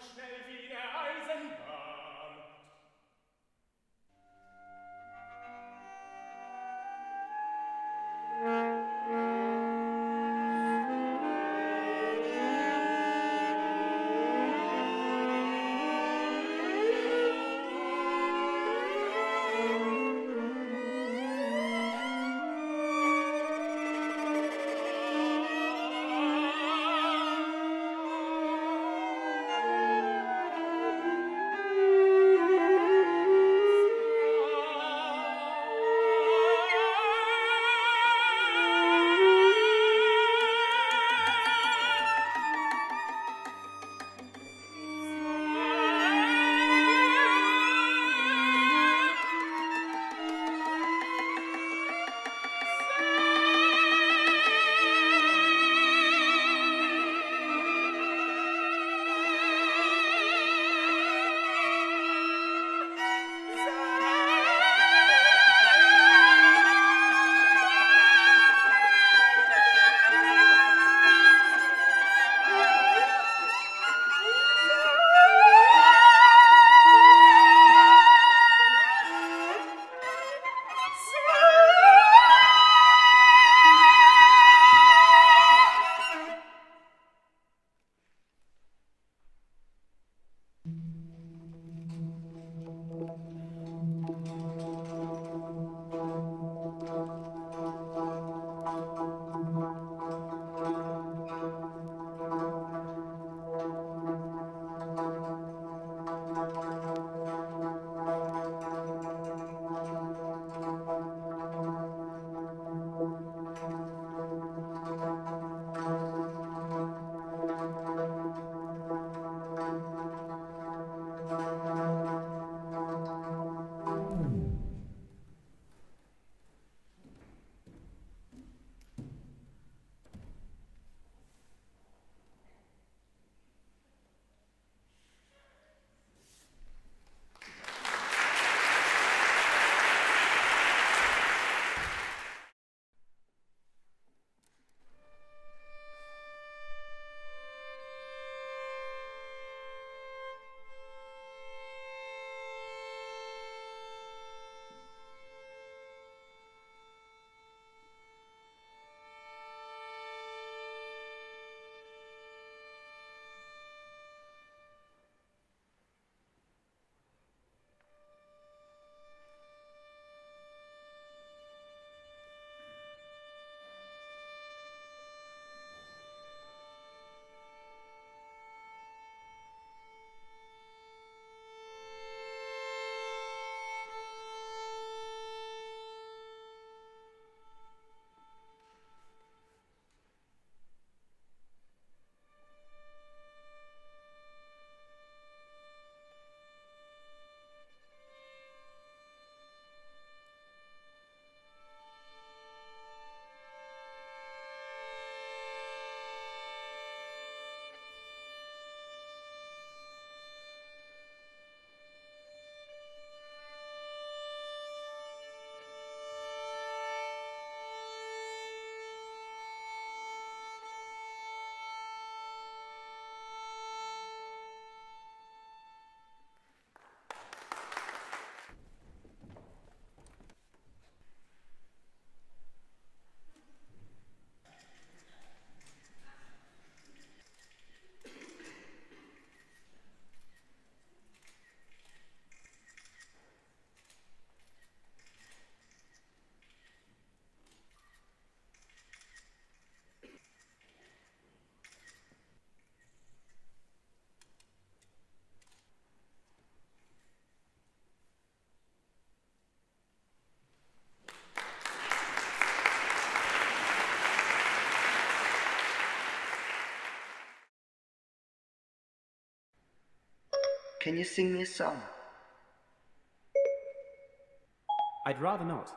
schnell wie Can you sing me a song? I'd rather not.